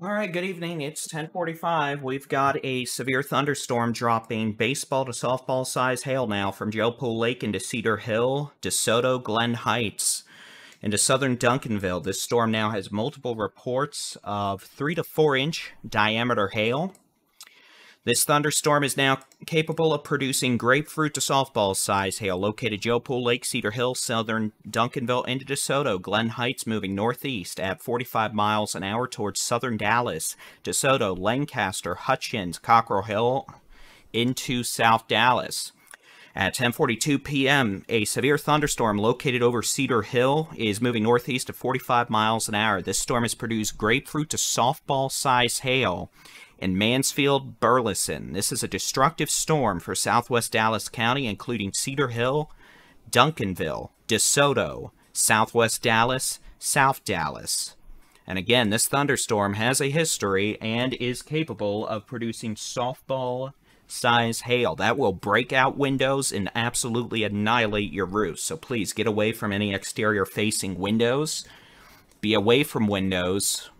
All right, good evening. It's 1045. We've got a severe thunderstorm dropping baseball to softball size hail now from Joe Pool Lake into Cedar Hill, DeSoto, Glen Heights, into southern Duncanville. This storm now has multiple reports of 3 to 4 inch diameter hail. This thunderstorm is now capable of producing grapefruit to softball size hail located Joe Pool Lake, Cedar Hill, southern Duncanville into DeSoto. Glen Heights moving northeast at 45 miles an hour towards southern Dallas. DeSoto, Lancaster, Hutchins, Cockrell Hill into South Dallas. At 10:42 p.m., a severe thunderstorm located over Cedar Hill is moving northeast at 45 miles an hour. This storm has produced grapefruit to softball size hail in Mansfield, Burleson. This is a destructive storm for southwest Dallas County, including Cedar Hill, Duncanville, DeSoto, southwest Dallas, South Dallas. And again, this thunderstorm has a history and is capable of producing softball size hail. That will break out windows and absolutely annihilate your roof. So please get away from any exterior facing windows. Be away from windows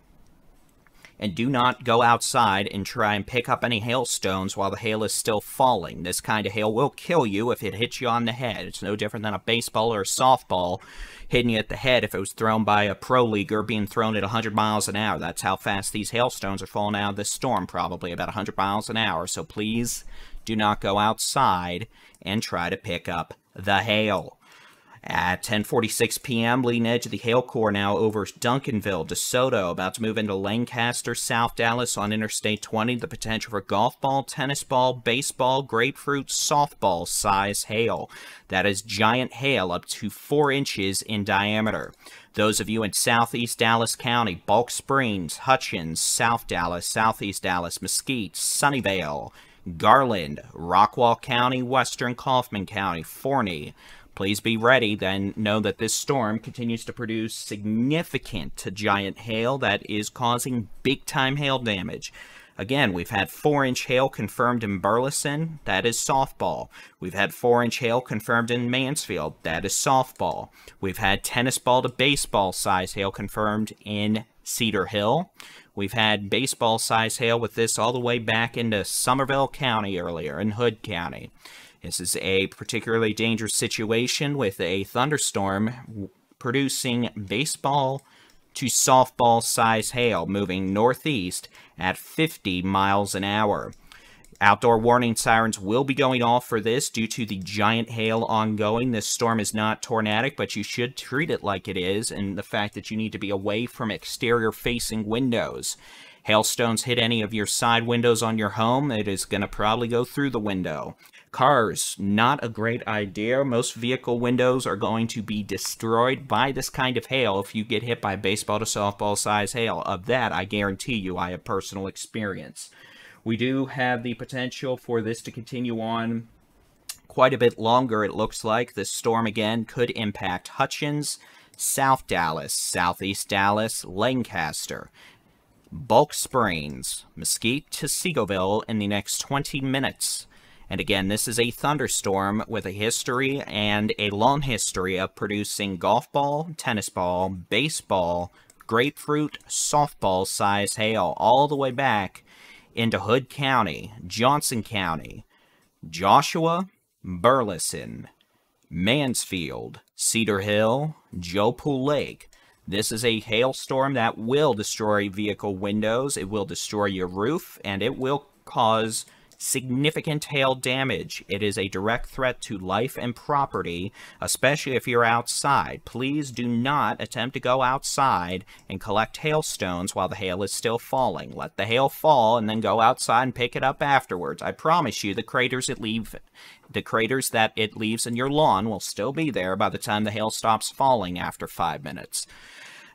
and do not go outside and try and pick up any hailstones while the hail is still falling. This kind of hail will kill you if it hits you on the head. It's no different than a baseball or a softball hitting you at the head if it was thrown by a pro leaguer being thrown at 100 miles an hour. That's how fast these hailstones are falling out of this storm, probably about 100 miles an hour. So please do not go outside and try to pick up the hail. At 10:46 p.m., leading edge of the hail core now over Duncanville, DeSoto, about to move into Lancaster, South Dallas on Interstate 20. The potential for golf ball, tennis ball, baseball, grapefruit, softball size hail. That is giant hail up to four inches in diameter. Those of you in southeast Dallas County, Balch Springs, Hutchins, South Dallas, southeast Dallas, Mesquite, Sunnyvale, Garland, Rockwall County, Western Kaufman County, Forney, Please be ready, then know that this storm continues to produce significant to giant hail that is causing big-time hail damage. Again, we've had 4-inch hail confirmed in Burleson. That is softball. We've had 4-inch hail confirmed in Mansfield. That is softball. We've had tennis ball to baseball size hail confirmed in Cedar Hill. We've had baseball size hail with this all the way back into Somervell County earlier in Hood County. This is a particularly dangerous situation with a thunderstorm producing baseball to softball size hail moving northeast at 50 miles an hour. Outdoor warning sirens will be going off for this due to the giant hail ongoing. This storm is not tornadic, but you should treat it like it is, and the fact that you need to be away from exterior facing windows. Hailstones hit any of your side windows on your home, it is going to probably go through the window. Cars, not a great idea. Most vehicle windows are going to be destroyed by this kind of hail if you get hit by baseball to softball size hail. Of that, I guarantee you, I have personal experience. We do have the potential for this to continue on quite a bit longer, it looks like. This storm, again, could impact Hutchins, South Dallas, Southeast Dallas, Lancaster, Balch Springs, Mesquite to Seagoville in the next 20 minutes. And again, this is a thunderstorm with a history and a long history of producing golf ball, tennis ball, baseball, grapefruit, softball size hail all the way back into Hood County, Johnson County, Joshua, Burleson, Mansfield, Cedar Hill, Joe Pool Lake. This is a hailstorm that will destroy vehicle windows, it will destroy your roof, and it will cause significant hail damage. It is a direct threat to life and property, especially if you're outside. Please do not attempt to go outside and collect hailstones while the hail is still falling. Let the hail fall and then go outside and pick it up afterwards. I promise you the craters it leave the craters that it leaves in your lawn will still be there by the time the hail stops falling after five minutes.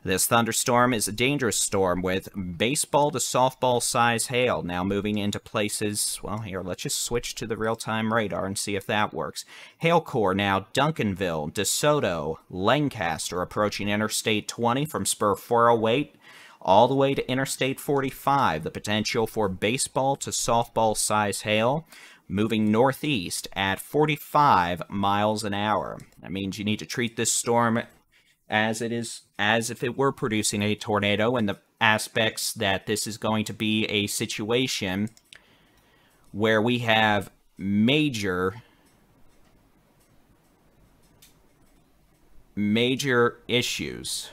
This thunderstorm is a dangerous storm with baseball to softball size hail now moving into places. Well, here, let's just switch to the real time radar and see if that works. Hail core now Duncanville, DeSoto, Lancaster approaching Interstate 20 from Spur 408 all the way to Interstate 45. The potential for baseball to softball size hail moving northeast at 45 miles an hour. That means you need to treat this storm as it is as if it were producing a tornado and the aspects that this is going to be a situation where we have major major issues.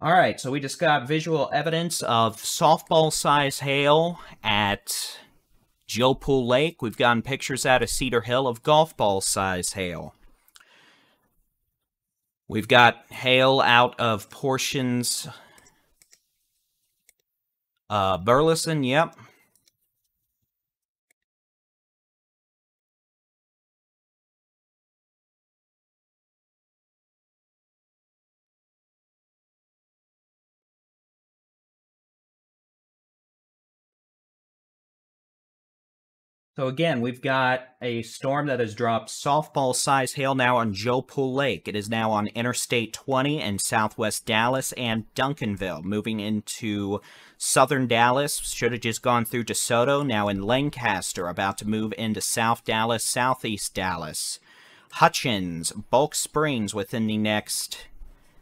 All right, so we just got visual evidence of softball-size hail at Joe Pool Lake. We've gotten pictures out of Cedar Hill of golf ball-size hail. We've got hail out of portions... Uh, Burleson, yep. So again, we've got a storm that has dropped softball-size hail now on Joe Pool Lake. It is now on Interstate 20 in southwest Dallas and Duncanville, moving into southern Dallas. Should have just gone through DeSoto, now in Lancaster, about to move into South Dallas, Southeast Dallas. Hutchins, Balch Springs within the next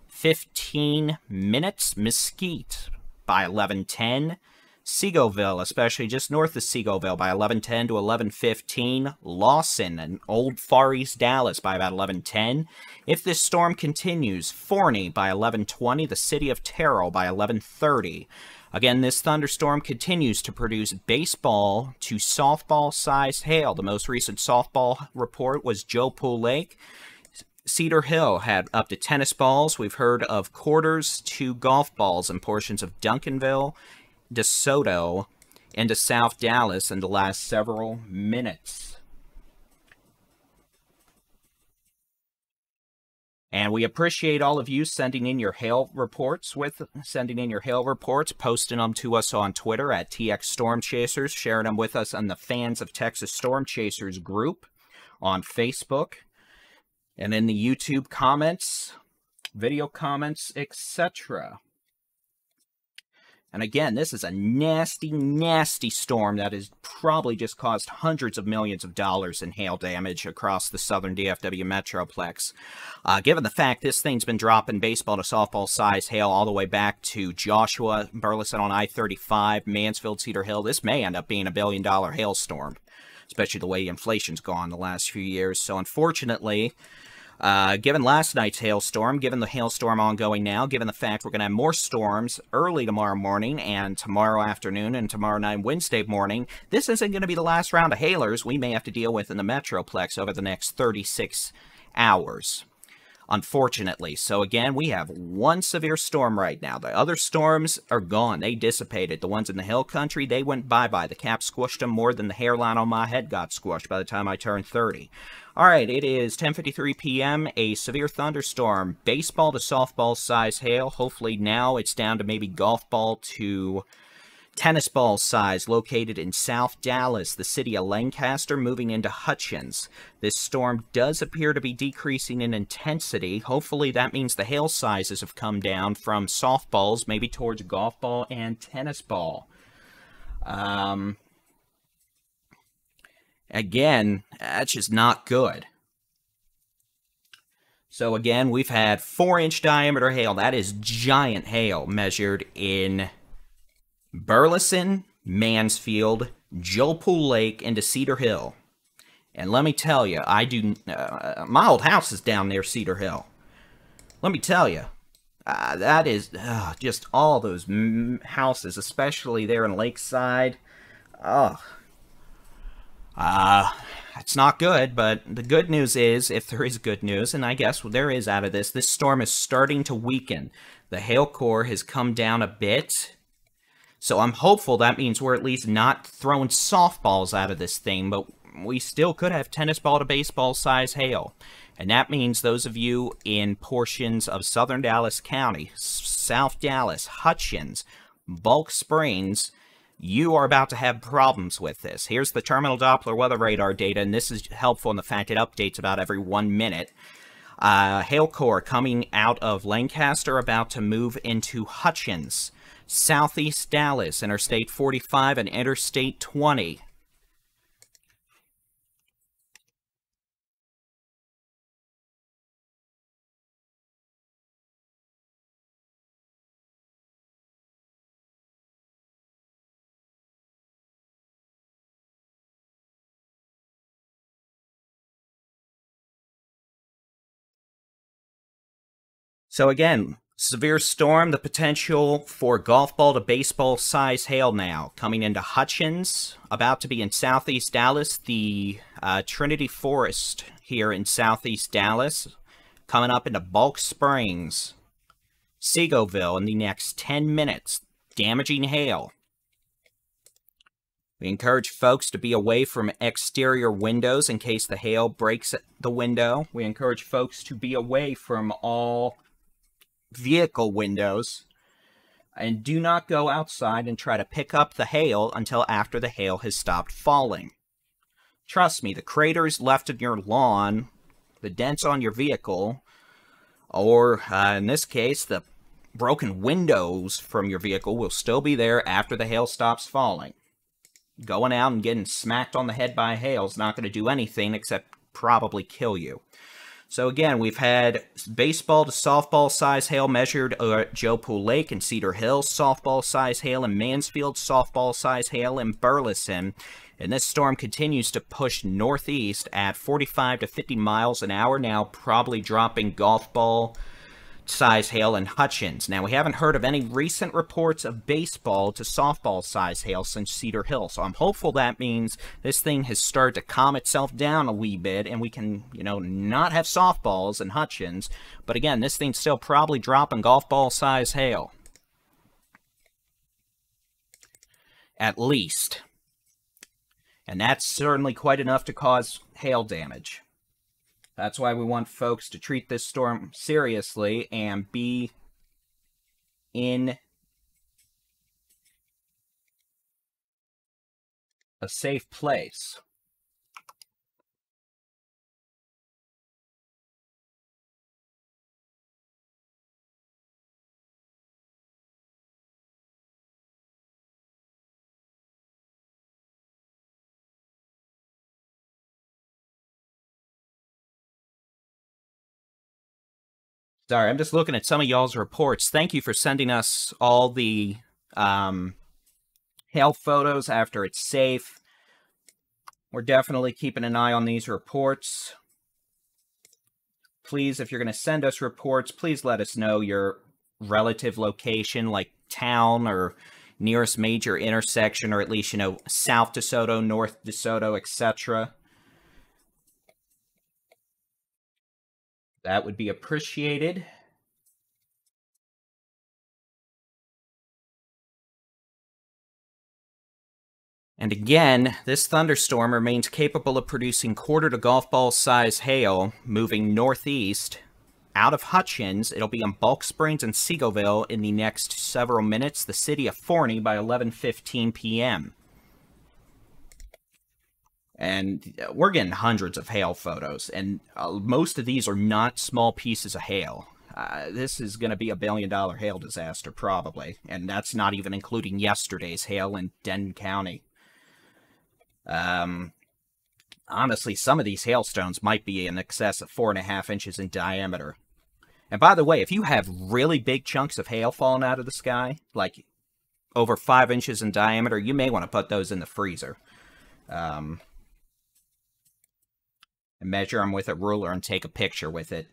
15 minutes. Mesquite by 1110. Seagoville, especially just north of Seagoville by 1110 to 1115. Lawson and Old Far East Dallas by about 1110. If this storm continues, Forney by 1120. The city of Terrell by 1130. Again, this thunderstorm continues to produce baseball to softball-sized hail. The most recent softball report was Joe Pool Lake. Cedar Hill had up to tennis balls. We've heard of quarters to golf balls in portions of Duncanville DeSoto into South Dallas in the last several minutes. And we appreciate all of you sending in your hail reports with sending in your hail reports, posting them to us on Twitter at TX Storm Chasers, sharing them with us on the Fans of Texas Storm Chasers group on Facebook, and in the YouTube comments, video comments, etc. And again, this is a nasty, nasty storm that has probably just caused hundreds of millions of dollars in hail damage across the southern DFW Metroplex. Uh, given the fact this thing's been dropping baseball to softball size hail all the way back to Joshua, Burleson on I-35, Mansfield, Cedar Hill, this may end up being a billion dollar hailstorm, especially the way inflation's gone the last few years. So unfortunately, uh, given last night's hailstorm, given the hailstorm ongoing now, given the fact we're going to have more storms early tomorrow morning and tomorrow afternoon and tomorrow night, Wednesday morning, this isn't going to be the last round of hailers we may have to deal with in the Metroplex over the next 36 hours unfortunately. So again, we have one severe storm right now. The other storms are gone. They dissipated. The ones in the hill country, they went bye-bye. The cap squished them more than the hairline on my head got squished by the time I turned 30. All right, it is 10.53 p.m., a severe thunderstorm, baseball to softball size hail. Hopefully now it's down to maybe golf ball to tennis ball size located in South Dallas, the city of Lancaster, moving into Hutchins. This storm does appear to be decreasing in intensity. Hopefully that means the hail sizes have come down from softballs, maybe towards golf ball and tennis ball. Um, again, that's just not good. So again, we've had 4-inch diameter hail. That is giant hail measured in Burleson, Mansfield, Joe Pool Lake, into Cedar Hill. And let me tell you, I do. Uh, my old house is down near Cedar Hill. Let me tell you, uh, that is uh, just all those houses, especially there in Lakeside. Oh, uh, it's not good, but the good news is, if there is good news, and I guess there is out of this, this storm is starting to weaken. The hail core has come down a bit. So I'm hopeful that means we're at least not throwing softballs out of this thing, but we still could have tennis ball to baseball size hail. And that means those of you in portions of southern Dallas County, South Dallas, Hutchins, Balch Springs, you are about to have problems with this. Here's the terminal Doppler weather radar data, and this is helpful in the fact it updates about every one minute. Uh, hail core coming out of Lancaster, about to move into Hutchins. Southeast Dallas, Interstate 45 and Interstate 20. So again, severe storm, the potential for golf ball to baseball size hail now. Coming into Hutchins, about to be in southeast Dallas, the uh, Trinity Forest here in southeast Dallas. Coming up into Balch Springs, Seagoville in the next 10 minutes. Damaging hail. We encourage folks to be away from exterior windows in case the hail breaks the window. We encourage folks to be away from all vehicle windows and do not go outside and try to pick up the hail until after the hail has stopped falling. Trust me, the craters left in your lawn, the dents on your vehicle, or uh, in this case, the broken windows from your vehicle will still be there after the hail stops falling. Going out and getting smacked on the head by hail is not going to do anything except probably kill you. So again, we've had baseball to softball size hail measured at Joe Pool Lake and Cedar Hill, softball size hail in Mansfield, softball size hail in Burleson. And this storm continues to push northeast at 45 to 50 miles an hour now, probably dropping golf ball size hail in Hutchins. Now, we haven't heard of any recent reports of baseball to softball size hail since Cedar Hill, so I'm hopeful that means this thing has started to calm itself down a wee bit and we can, you know, not have softballs in Hutchins. But again, this thing's still probably dropping golf ball size hail. At least. And that's certainly quite enough to cause hail damage. That's why we want folks to treat this storm seriously and be in a safe place. Sorry, I'm just looking at some of y'all's reports. Thank you for sending us all the um, hail photos after it's safe. We're definitely keeping an eye on these reports. Please, if you're going to send us reports, please let us know your relative location, like town or nearest major intersection, or at least, you know, south DeSoto, north DeSoto, etc. That would be appreciated. And again, this thunderstorm remains capable of producing quarter to golf ball size hail, moving northeast out of Hutchins. It'll be in Balch Springs and Seagoville in the next several minutes, the city of Forney by 11.15 p.m. And uh, we're getting hundreds of hail photos, and uh, most of these are not small pieces of hail. Uh, this is going to be a billion dollar hail disaster, probably. And that's not even including yesterday's hail in Denton County. Um, honestly, some of these hailstones might be in excess of four and a half inches in diameter. And by the way, if you have really big chunks of hail falling out of the sky, like over five inches in diameter, you may want to put those in the freezer. Um, and measure them with a ruler and take a picture with it.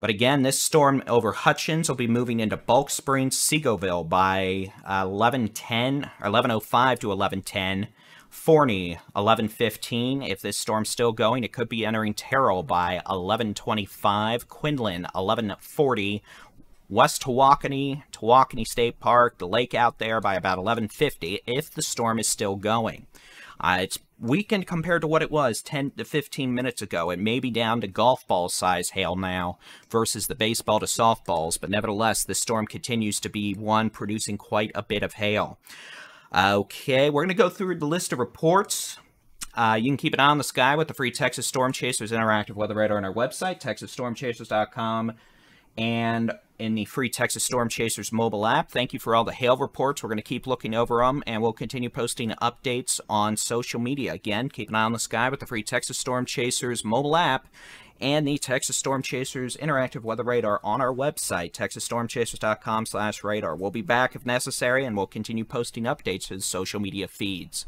But again, this storm over Hutchins will be moving into Balch Springs, Seagoville by uh, 1110 or 1105 to 1110. Forney, 1115. If this storm's still going, it could be entering Terrell by 1125. Quinlan, 1140. West Tawakoni, Tawakoni State Park, the lake out there by about 1150 if the storm is still going. Uh, it's weakened compared to what it was 10 to 15 minutes ago. It may be down to golf ball size hail now versus the baseball to softballs, but nevertheless, this storm continues to be one producing quite a bit of hail. Okay, we're going to go through the list of reports. Uh, you can keep an eye on the sky with the free Texas Storm Chasers interactive weather radar on our website, texasstormchasers.com, and in the free Texas Storm Chasers mobile app. Thank you for all the hail reports. We're going to keep looking over them, and we'll continue posting updates on social media. Again, keep an eye on the sky with the free Texas Storm Chasers mobile app and the Texas Storm Chasers interactive weather radar on our website, texasstormchasers.com slash radar. We'll be back if necessary, and we'll continue posting updates to the social media feeds.